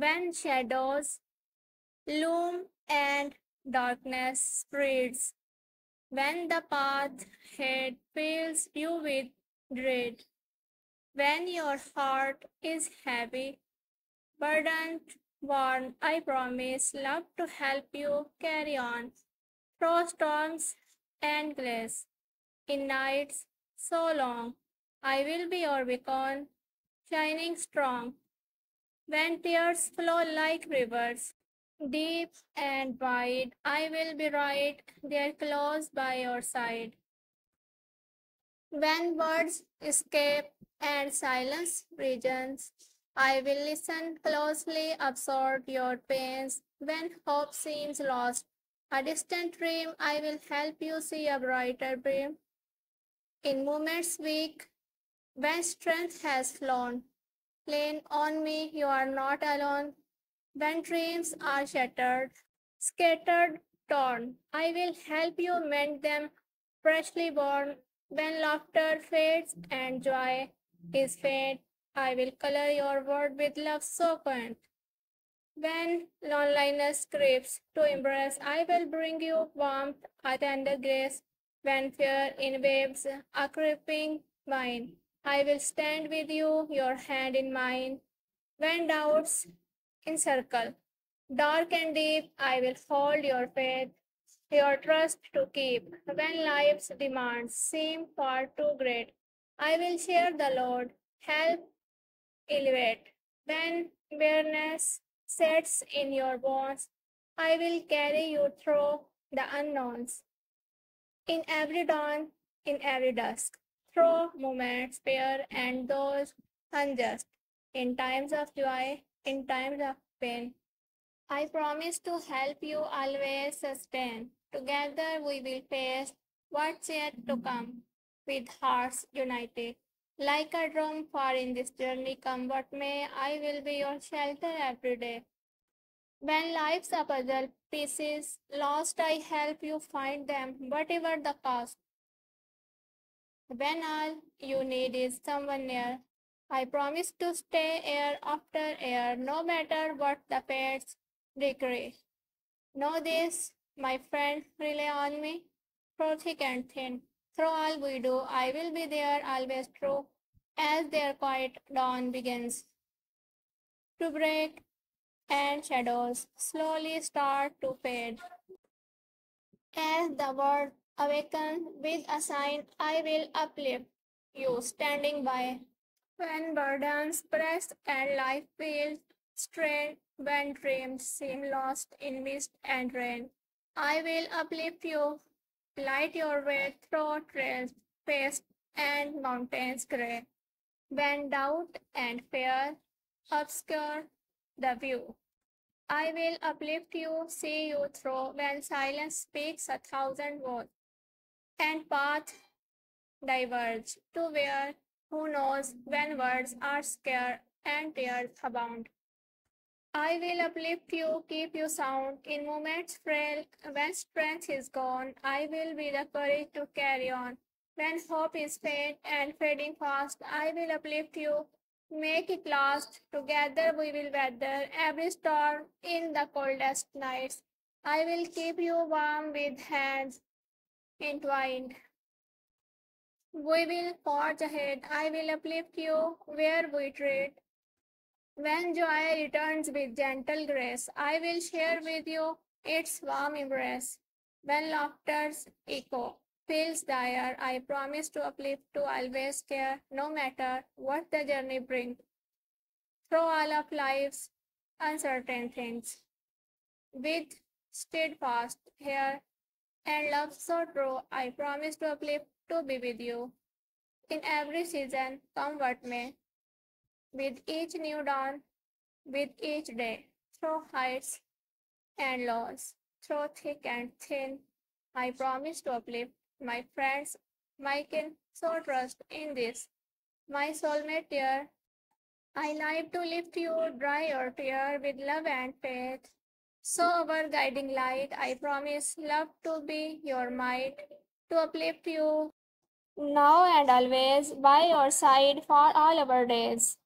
when shadows loom and darkness spreads, when the path ahead fills you with dread, when your heart is heavy, burdened, worn, I promise love to help you carry on through storms and glass. In nights so long, I will be your beacon, shining strong. When tears flow like rivers, deep and wide, I will be right there close by your side. When words escape and silence regions, I will listen closely, absorb your pains. When hope seems lost, a distant dream, I will help you see a brighter beam. In moments weak, when strength has flown, lean on me, you are not alone. When dreams are shattered, scattered, torn, I will help you mend them, freshly born. When laughter fades and joy is faint, I will color your world with love so kind. When loneliness creeps to embrace, I will bring you warmth, a tender grace. When fear invades a creeping mind, I will stand with you, your hand in mine. When doubts encircle, dark and deep, I will hold your faith, your trust to keep. When life's demands seem far too great, I will share the load, help elevate. When bareness sets in your bones, I will carry you through the unknowns. In every dawn, in every dusk, through moments fair and those unjust, in times of joy, in times of pain. I promise to help you always sustain. Together we will face what's yet to come with hearts united. Like a drum far in this journey, come what may, I will be your shelter every day. When life's a puzzle pieces lost, I help you find them, whatever the cost. When all you need is someone near, I promise to stay air after air, no matter what the fates decree. Know this, my friend, rely on me, through thick and thin. Through all we do, I will be there, always true, as their quiet dawn begins to break and shadows slowly start to fade. As the world awakens with a sign, I will uplift you standing by. When burdens press and life feels strained, when dreams seem lost in mist and rain, I will uplift you, light your way through trails, past and mountains gray. When doubt and fear obscure the view, I will uplift you, see you through when silence speaks a thousand words and paths diverge to where who knows when words are scarce and tears abound. I will uplift you, keep you sound in moments frail. When strength is gone, I will be the courage to carry on. When hope is faint and fading fast, I will uplift you, make it last. Together we will weather every storm in the coldest nights. I will keep you warm with hands entwined. We will forge ahead. I will uplift you where we tread. When joy returns with gentle grace, I will share with you its warm embrace. When laughter's echo feels dire, I promise to uplift, to always care, no matter what the journey brings. Through all of life's uncertain things, with steadfast here and love so true, I promise to uplift, to be with you. In every season, come what may, with each new dawn, with each day, through heights and lows, through thick and thin, I promise to uplift my friends, my kin, so trust in this, my soulmate dear. I live to lift you, dry your tear with love and faith. So our guiding light, I promise love to be your might, to uplift you now and always by your side for all our days.